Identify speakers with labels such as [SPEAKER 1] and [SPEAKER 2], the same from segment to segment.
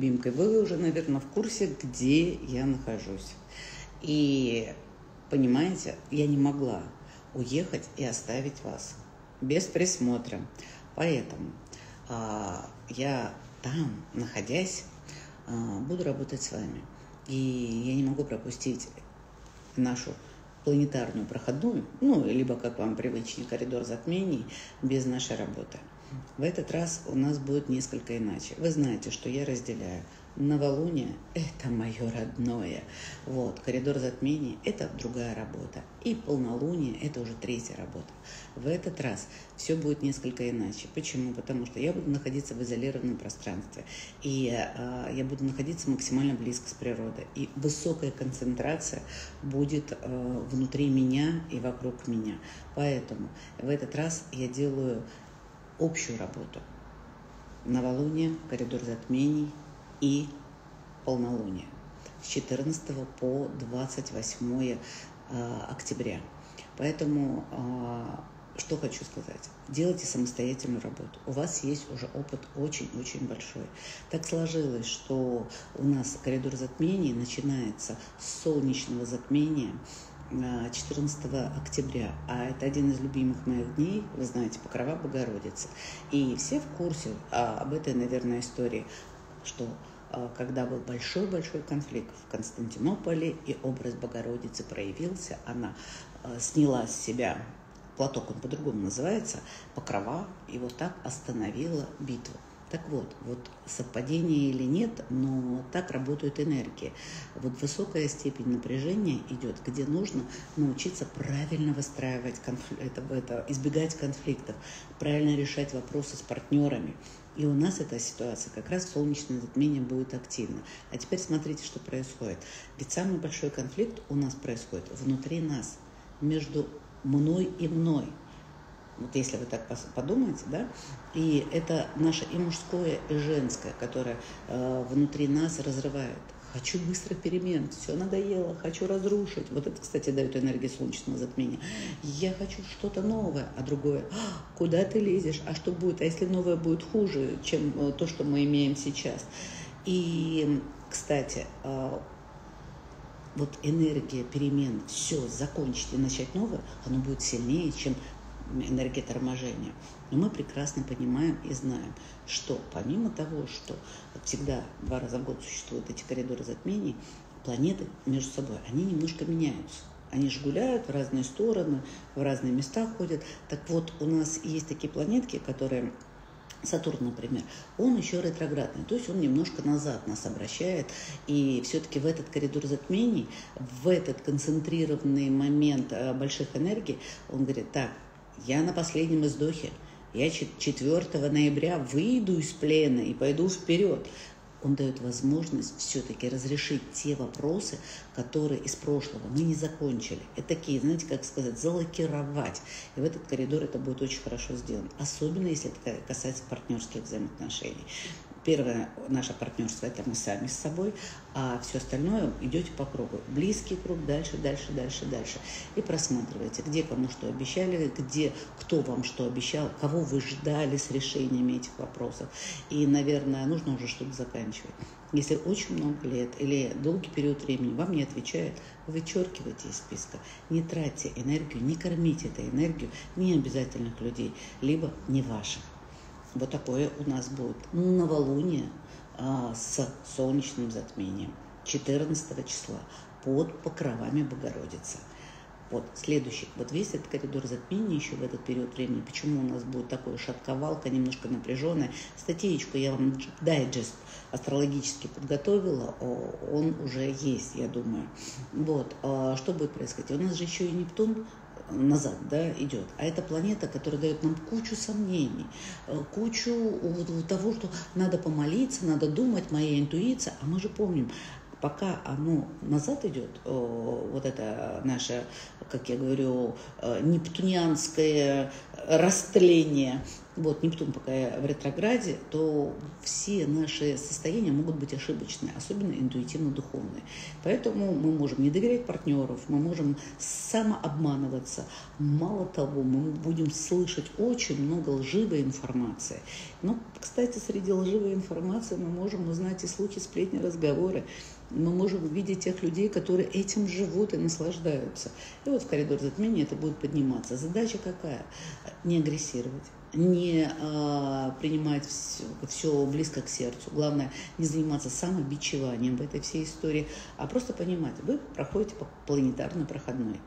[SPEAKER 1] Бимкой, вы уже, наверное, в курсе, где я нахожусь. И понимаете, я не могла уехать и оставить вас без присмотра. Поэтому а, я там, находясь, а, буду работать с вами. И я не могу пропустить нашу планетарную проходную, ну, либо, как вам привычнее, коридор затмений, без нашей работы. В этот раз у нас будет несколько иначе. Вы знаете, что я разделяю Новолуние – это мое родное. Вот, коридор затмений – это другая работа. И полнолуние – это уже третья работа. В этот раз все будет несколько иначе. Почему? Потому что я буду находиться в изолированном пространстве. И э, я буду находиться максимально близко с природой. И высокая концентрация будет э, внутри меня и вокруг меня. Поэтому в этот раз я делаю общую работу. Новолуние, коридор затмений и полнолуние с 14 по 28 а, октября. Поэтому а, что хочу сказать. Делайте самостоятельную работу. У вас есть уже опыт очень-очень большой. Так сложилось, что у нас коридор затмений начинается с солнечного затмения 14 октября, а это один из любимых моих дней, вы знаете, Покрова Богородицы. И все в курсе а, об этой, наверное, истории, что а, когда был большой-большой конфликт в Константинополе, и образ Богородицы проявился, она а, сняла с себя платок, он по-другому называется, покрова, и вот так остановила битву. Так вот, вот совпадение или нет, но так работают энергии. Вот высокая степень напряжения идет, где нужно научиться правильно выстраивать конфликт, это, это, избегать конфликтов, правильно решать вопросы с партнерами. И у нас эта ситуация как раз солнечное затмение будет активно. А теперь смотрите, что происходит. Ведь самый большой конфликт у нас происходит внутри нас, между мной и мной – вот если вы так подумаете, да, и это наше и мужское, и женское, которое э, внутри нас разрывает. Хочу быстрых перемен, все надоело, хочу разрушить. Вот это, кстати, дает энергию солнечного затмения. Я хочу что-то новое, а другое, «А, куда ты лезешь, а что будет, а если новое будет хуже, чем э, то, что мы имеем сейчас. И, кстати, э, вот энергия перемен, все, закончить и начать новое, оно будет сильнее, чем энергия торможения. Но мы прекрасно понимаем и знаем, что помимо того, что всегда два раза в год существуют эти коридоры затмений, планеты между собой, они немножко меняются. Они же гуляют в разные стороны, в разные места ходят. Так вот, у нас есть такие планетки, которые Сатурн, например, он еще ретроградный, то есть он немножко назад нас обращает, и все-таки в этот коридор затмений, в этот концентрированный момент э, больших энергий, он говорит, так, я на последнем издохе. Я 4 ноября выйду из плена и пойду вперед. Он дает возможность все-таки разрешить те вопросы, которые из прошлого мы не закончили. Это такие, знаете, как сказать, залокировать. И в этот коридор это будет очень хорошо сделано. Особенно, если это касается партнерских взаимоотношений. Первое наше партнерство – это мы сами с собой, а все остальное идете по кругу. Близкий круг, дальше, дальше, дальше, дальше. И просматриваете, где кому что обещали, где кто вам что обещал, кого вы ждали с решениями этих вопросов. И, наверное, нужно уже что-то заканчивать. Если очень много лет или долгий период времени вам не отвечает, вычеркивайте из списка. Не тратьте энергию, не кормите этой энергию необязательных людей, либо не ваших. Вот такое у нас будет новолуние а, с солнечным затмением 14 числа под покровами Богородицы. Вот, следующий. Вот весь этот коридор затмения еще в этот период времени. Почему у нас будет такое шатковалка, немножко напряженная. Статейку я вам дайджест астрологически подготовила. Он уже есть, я думаю. Вот. А что будет происходить? У нас же еще и Нептун назад да, идет. А это планета, которая дает нам кучу сомнений, э, кучу того, что надо помолиться, надо думать, моя интуиция. А мы же помним, пока оно назад идет, вот это наше, как я говорю, э, нептунианское растление, вот Нептун пока в ретрограде, то все наши состояния могут быть ошибочные, особенно интуитивно-духовные. Поэтому мы можем не доверять партнеров, мы можем самообманываться. Мало того, мы будем слышать очень много лживой информации. Но, кстати, среди лживой информации мы можем узнать и слухи, сплетни, разговоры мы можем увидеть тех людей, которые этим живут и наслаждаются. И вот в коридор затмения это будет подниматься. Задача какая? Не агрессировать не э, принимать все, все близко к сердцу. Главное, не заниматься самобичеванием в этой всей истории, а просто понимать, вы проходите по планетарной проходной.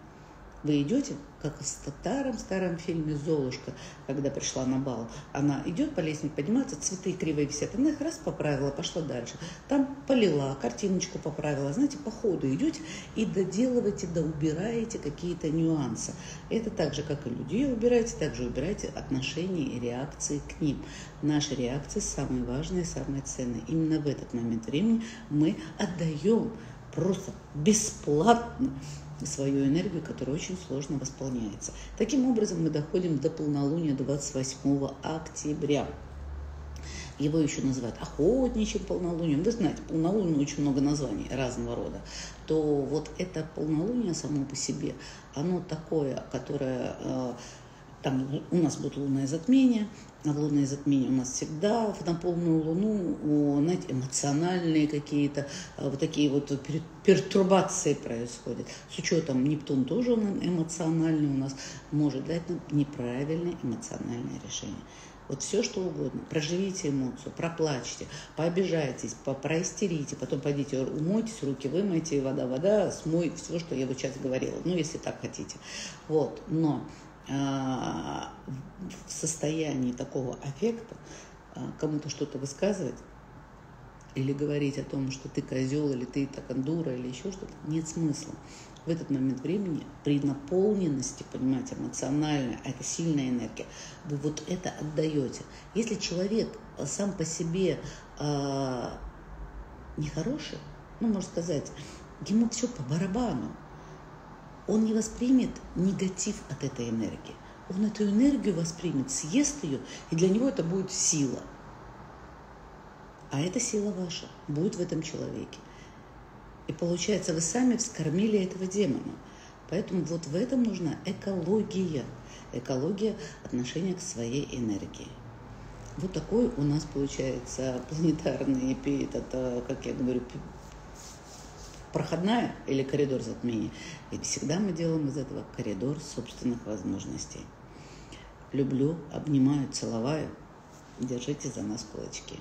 [SPEAKER 1] Вы идете, как в старом-старом фильме «Золушка», когда пришла на бал. Она идет по лестнице, поднимается, цветы криво висят. Она их раз поправила, пошла дальше. Там полила, картиночку поправила. Знаете, по ходу идете и доделываете, доубираете какие-то нюансы. Это так же, как и людей убираете, также убираете отношения и реакции к ним. Наши реакции самые важные, самые ценные. Именно в этот момент времени мы отдаем просто бесплатно свою энергию, которая очень сложно восполняется. Таким образом, мы доходим до полнолуния 28 октября. Его еще называют охотничьим полнолунием. Вы знаете, полнолуние очень много названий разного рода. То вот это полнолуние само по себе, оно такое, которое э, там у нас будет лунное затмение, на лунное затмение у нас всегда на полную луну, знаете, эмоциональные какие-то а, вот такие вот пертурбации происходят. С учетом Нептун тоже он эмоциональный у нас, может дать нам неправильное эмоциональное решение. Вот все, что угодно. Проживите эмоцию, проплачьте, пообижайтесь, проистерите, потом пойдите, умойтесь, руки вымойте, вода, вода, смой, все, что я вот сейчас говорила. Ну, если так хотите. Вот. Но а, в состоянии такого аффекта а, кому-то что-то высказывать или говорить о том, что ты козел, или ты такандура, или еще что-то, нет смысла. В этот момент времени при наполненности, понимаете, эмоциональной, а это сильная энергия, вы вот это отдаете. Если человек сам по себе э, нехороший, ну, можно сказать, ему все по барабану, он не воспримет негатив от этой энергии. Он эту энергию воспримет, съест ее, и для него это будет сила. А эта сила ваша будет в этом человеке. И получается, вы сами вскормили этого демона. Поэтому вот в этом нужна экология. Экология отношения к своей энергии. Вот такой у нас получается планетарный, это, как я говорю, проходная или коридор затмения. И всегда мы делаем из этого коридор собственных возможностей. Люблю, обнимаю, целоваю. Держите за нас кулачки.